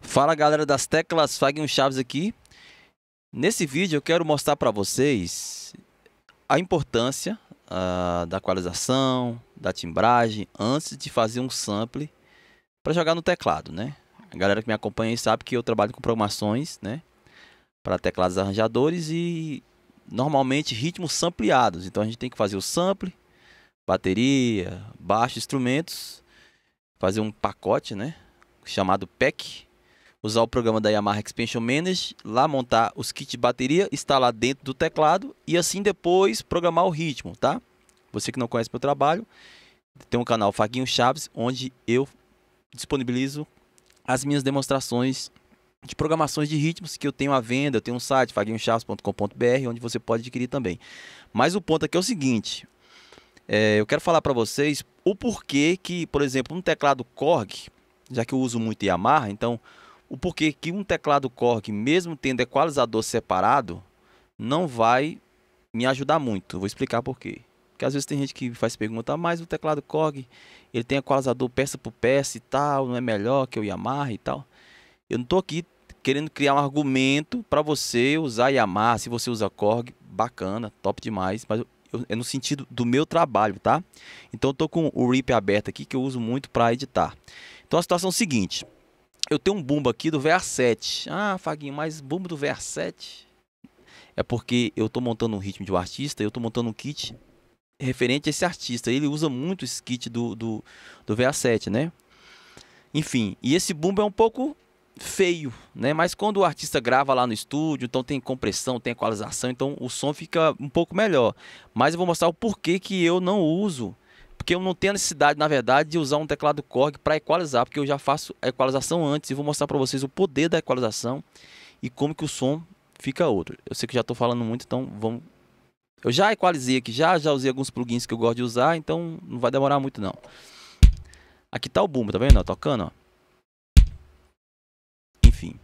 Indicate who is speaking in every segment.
Speaker 1: Fala galera das teclas Fagner Chaves aqui. Nesse vídeo eu quero mostrar para vocês a importância uh, da equalização, da timbragem, antes de fazer um sample para jogar no teclado, né? A galera que me acompanha aí sabe que eu trabalho com programações, né? Para teclados arranjadores e normalmente ritmos sampleados. Então a gente tem que fazer o sample, bateria, baixo, instrumentos, fazer um pacote, né? Chamado pack usar o programa da Yamaha Expansion Manager, lá montar os kits de bateria, instalar dentro do teclado e assim depois programar o ritmo, tá? Você que não conhece meu trabalho, tem um canal Faguinho Chaves, onde eu disponibilizo as minhas demonstrações de programações de ritmos que eu tenho à venda, eu tenho um site, faguinhochaves.com.br, onde você pode adquirir também. Mas o ponto aqui é o seguinte, é, eu quero falar para vocês o porquê que, por exemplo, um teclado Korg, já que eu uso muito Yamaha, então o porquê que um teclado Korg, mesmo tendo equalizador separado, não vai me ajudar muito. vou explicar por quê. Porque às vezes tem gente que faz pergunta, ah, mas o teclado Korg, ele tem equalizador peça por peça e tal, não é melhor que o Yamaha e tal. Eu não estou aqui querendo criar um argumento para você usar Yamaha, se você usa Korg, bacana, top demais, mas eu, é no sentido do meu trabalho, tá? Então eu tô com o RIP aberto aqui que eu uso muito para editar. Então a situação é a seguinte, eu tenho um bumbo aqui do VR7. Ah, Faguinho, mas bumbo do VR7? É porque eu estou montando um ritmo de um artista, eu estou montando um kit referente a esse artista. Ele usa muito esse kit do, do, do VA7, né? Enfim, e esse bumbo é um pouco feio, né? Mas quando o artista grava lá no estúdio, então tem compressão, tem equalização, então o som fica um pouco melhor. Mas eu vou mostrar o porquê que eu não uso porque eu não tenho necessidade, na verdade, de usar um teclado Korg para equalizar, porque eu já faço a equalização antes e vou mostrar para vocês o poder da equalização e como que o som fica outro. Eu sei que já estou falando muito, então vamos... Eu já equalizei aqui, já, já usei alguns plugins que eu gosto de usar, então não vai demorar muito não. Aqui está o bumbo, tá vendo? Tocando, ó. Enfim.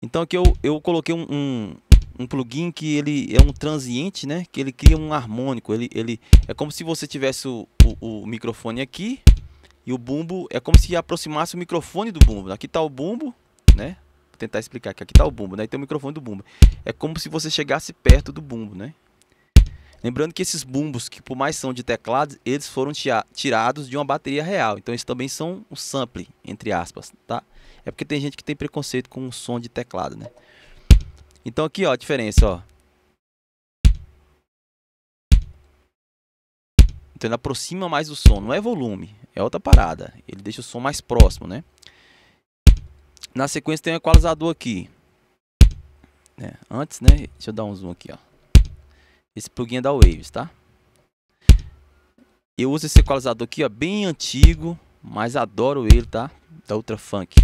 Speaker 1: Então aqui eu, eu coloquei um, um, um plugin que ele é um transiente, né? Que ele cria um harmônico. Ele, ele é como se você tivesse o, o, o microfone aqui e o bumbo é como se aproximasse o microfone do bumbo. Aqui está o bumbo, né? Vou tentar explicar aqui. Aqui está o bumbo, né? E tem o microfone do bumbo. É como se você chegasse perto do bumbo, né? Lembrando que esses bumbos, que por mais são de teclados, eles foram tirados de uma bateria real. Então eles também são um sample, entre aspas, tá? É porque tem gente que tem preconceito com o som de teclado, né? Então aqui, ó, a diferença, ó. Então ele aproxima mais o som, não é volume, é outra parada. Ele deixa o som mais próximo, né? Na sequência tem um equalizador aqui. É, antes, né? Deixa eu dar um zoom aqui, ó. Esse plugin é da Waves, tá? Eu uso esse equalizador aqui, ó, bem antigo, mas adoro ele, tá? Da Ultra Funk.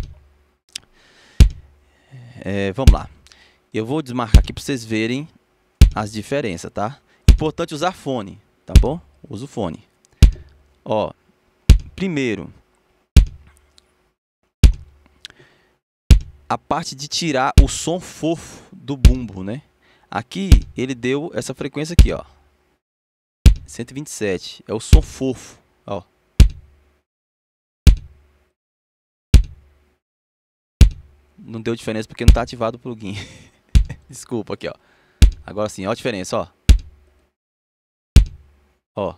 Speaker 1: É, vamos lá. Eu vou desmarcar aqui para vocês verem as diferenças, tá? Importante usar fone, tá bom? Uso fone. Ó, primeiro, a parte de tirar o som fofo do bumbo, né? Aqui ele deu essa frequência aqui, ó. 127, é o som fofo, ó. Não deu diferença porque não está ativado o plugin. Desculpa aqui, ó. Agora sim, ó a diferença, ó. Ó.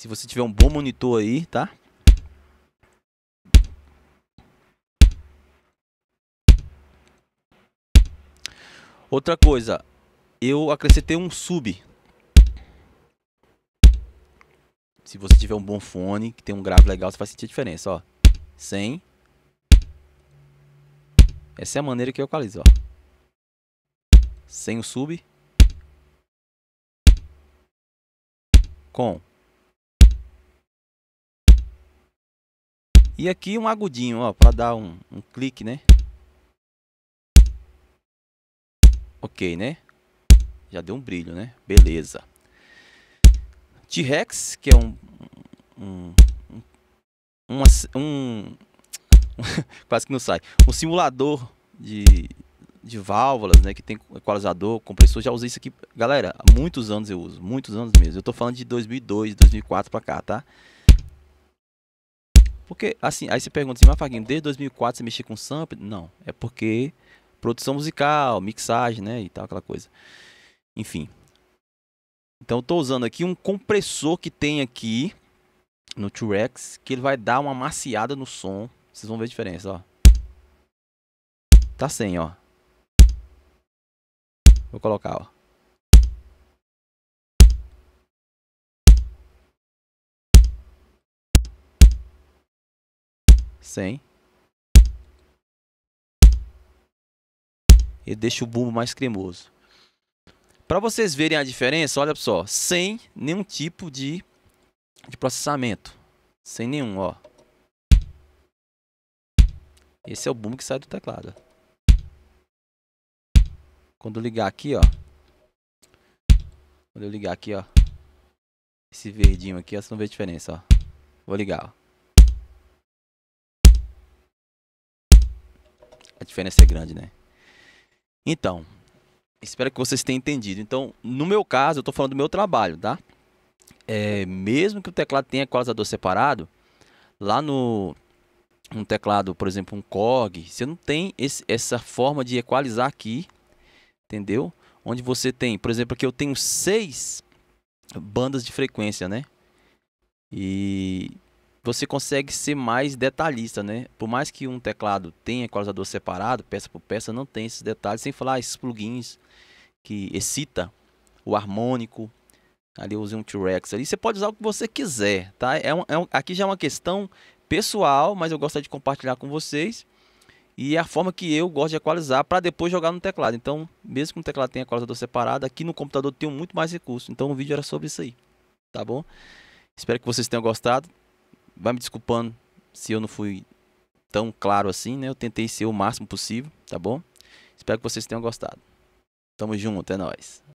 Speaker 1: Se você tiver um bom monitor aí, tá? Outra coisa, eu acrescentei um sub. Se você tiver um bom fone, que tem um grave legal, você vai sentir a diferença, ó. 100 essa é a maneira que eu equalizo, ó. Sem o sub. Com. E aqui um agudinho, ó, para dar um, um clique, né? Ok, né? Já deu um brilho, né? Beleza. T-Rex, que é um, um, um, um, quase que não sai. Um simulador de, de válvulas, né? Que tem equalizador, compressor. Já usei isso aqui, galera, há muitos anos eu uso. Muitos anos mesmo. Eu tô falando de 2002, 2004 pra cá, tá? Porque, assim, aí você pergunta assim, mas Faguinho, desde 2004 você mexia com sample? Não, é porque produção musical, mixagem, né, e tal, aquela coisa. Enfim. Então eu tô usando aqui um compressor que tem aqui no T-Rex, que ele vai dar uma maciada no som. Vocês vão ver a diferença, ó. Tá sem, ó. Vou colocar, ó. Sem. E deixa o bumbo mais cremoso. Para vocês verem a diferença, olha só, sem nenhum tipo de, de processamento. Sem nenhum, ó. Esse é o bumbo que sai do teclado. Quando eu ligar aqui, ó. Quando eu ligar aqui, ó. Esse verdinho aqui, vocês não vê a diferença, ó. Vou ligar, ó. A diferença é grande, né? Então, espero que vocês tenham entendido. Então, no meu caso, eu estou falando do meu trabalho, tá? É, mesmo que o teclado tenha equalizador separado, lá no um teclado, por exemplo, um Korg, você não tem esse, essa forma de equalizar aqui, entendeu? Onde você tem, por exemplo, aqui eu tenho seis bandas de frequência, né? E você consegue ser mais detalhista, né? Por mais que um teclado tenha equalizador separado, peça por peça, não tem esses detalhes, sem falar esses plugins que excita o harmônico. Ali eu usei um T-Rex ali. Você pode usar o que você quiser, tá? É um, é um, aqui já é uma questão pessoal, mas eu gostaria de compartilhar com vocês. E é a forma que eu gosto de equalizar para depois jogar no teclado. Então, mesmo que o teclado tenha equalizador separado, aqui no computador tem muito mais recursos. Então, o vídeo era sobre isso aí, tá bom? Espero que vocês tenham gostado vai me desculpando se eu não fui tão claro assim, né? Eu tentei ser o máximo possível, tá bom? Espero que vocês tenham gostado. Tamo junto, é nóis.